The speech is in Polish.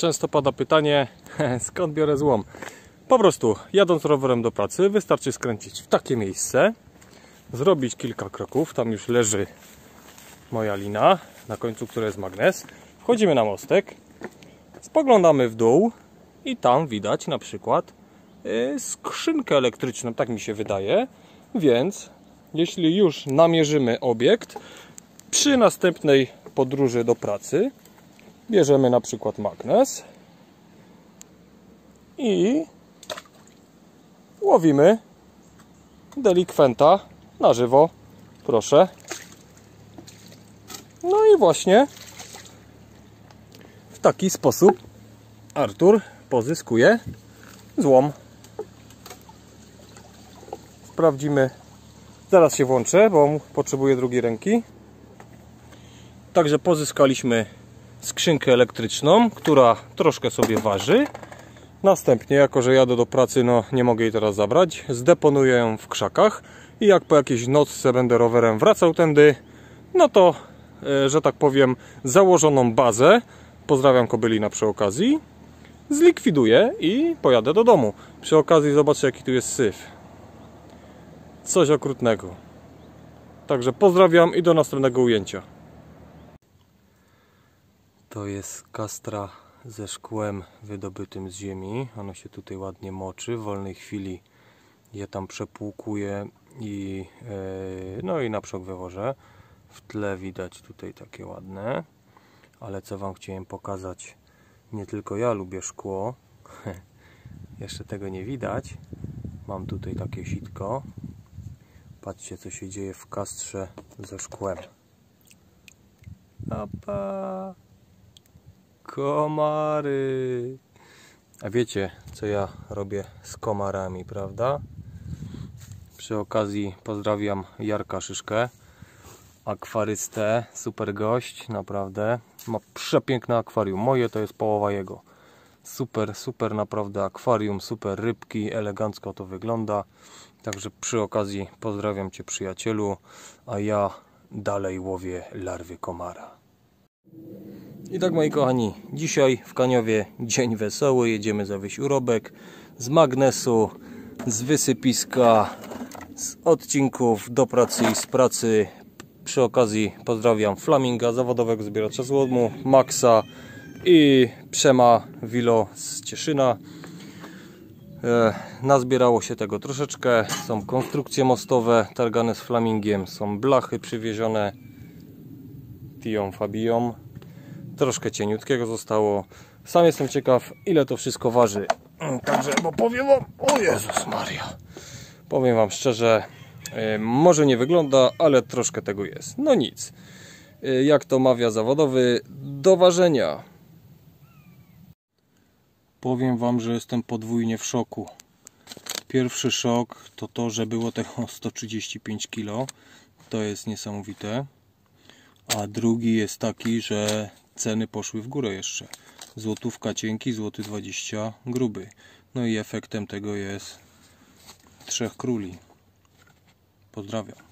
Często pada pytanie, skąd biorę złom. Po prostu, jadąc rowerem do pracy, wystarczy skręcić w takie miejsce, zrobić kilka kroków. Tam już leży moja lina, na końcu której jest magnes. Wchodzimy na mostek, spoglądamy w dół i tam widać na przykład y, skrzynkę elektryczną, tak mi się wydaje. Więc jeśli już namierzymy obiekt, przy następnej podróży do pracy bierzemy na przykład magnes i łowimy delikwenta na żywo. Proszę. No i właśnie w taki sposób Artur pozyskuje złom. Sprawdzimy. Zaraz się włączę, bo potrzebuję drugiej ręki. Także pozyskaliśmy skrzynkę elektryczną, która troszkę sobie waży. Następnie, jako że jadę do pracy, no nie mogę jej teraz zabrać, zdeponuję ją w krzakach i jak po jakiejś nocce będę rowerem wracał tędy, no to, e, że tak powiem, założoną bazę, pozdrawiam Kobylina przy okazji, zlikwiduję i pojadę do domu. Przy okazji zobaczę jaki tu jest syf. Coś okrutnego. Także pozdrawiam i do następnego ujęcia. To jest kastra ze szkłem wydobytym z ziemi. Ono się tutaj ładnie moczy. W wolnej chwili je tam przepłukuję i, yy, no i na przok wywożę. W tle widać tutaj takie ładne. Ale co Wam chciałem pokazać, nie tylko ja lubię szkło. Jeszcze tego nie widać. Mam tutaj takie sitko. Patrzcie co się dzieje w kastrze ze szkłem. Opa. Komary. A wiecie, co ja robię z komarami, prawda? Przy okazji pozdrawiam Jarka Szyszkę, akwarystę, super gość, naprawdę. Ma przepiękne akwarium. Moje to jest połowa jego. Super, super naprawdę akwarium, super rybki, elegancko to wygląda. Także przy okazji pozdrawiam Cię przyjacielu, a ja dalej łowię larwy komara. I tak moi kochani, dzisiaj w Kaniowie dzień wesoły, jedziemy zawieźć urobek z magnesu, z wysypiska, z odcinków do pracy i z pracy. Przy okazji pozdrawiam Flaminga, zawodowego zbieracza złomu, Maxa i Przema Wilo z Cieszyna. E, nazbierało się tego troszeczkę, są konstrukcje mostowe targane z Flamingiem, są blachy przywiezione Tią Fabią troszkę cieniutkiego zostało. Sam jestem ciekaw, ile to wszystko waży. Także, bo powiem wam, o Jezus Maria. Powiem wam szczerze, e, może nie wygląda, ale troszkę tego jest. No nic. E, jak to mawia zawodowy, do ważenia. Powiem wam, że jestem podwójnie w szoku. Pierwszy szok to to, że było tego 135 kg. To jest niesamowite. A drugi jest taki, że ceny poszły w górę jeszcze. Złotówka cienki, złoty 20 gruby. No i efektem tego jest trzech króli. Pozdrawiam.